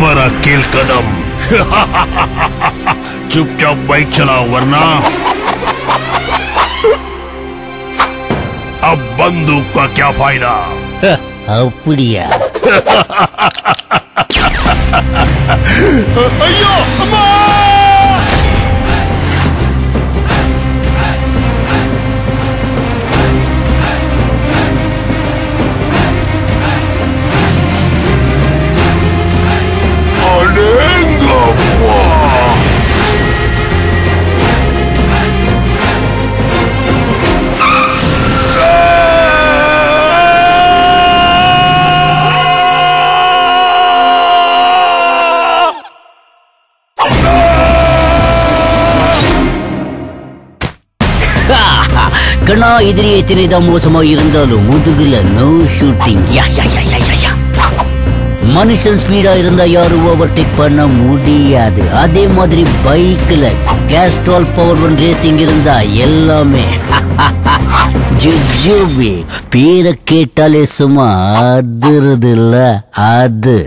हमारा कील कदम। चुपचाप बाइक चलाओ वरना अब बंदूक का क्या फ़ायदा? पुड़िया। अयो கண்ணா எதிரி எத்தனைதான் மோசமா இருந்தாலும் முதுகுல நோ ஷூட்டிங் யா யா யா யா யா யா. மனுஷன் ஸ்பீடா இருந்தா யாரும் ஓவர்டேக் பண்ண முடியாது. அதே மாதிரி பைக்ல கேஸ்ட்ரால் பவர் ஒன் ரேசிங் இருந்தா எல்லாமே. ஜுஜுபி பேரை கேட்டாலே சும்மா அதிருது இல்ல அது.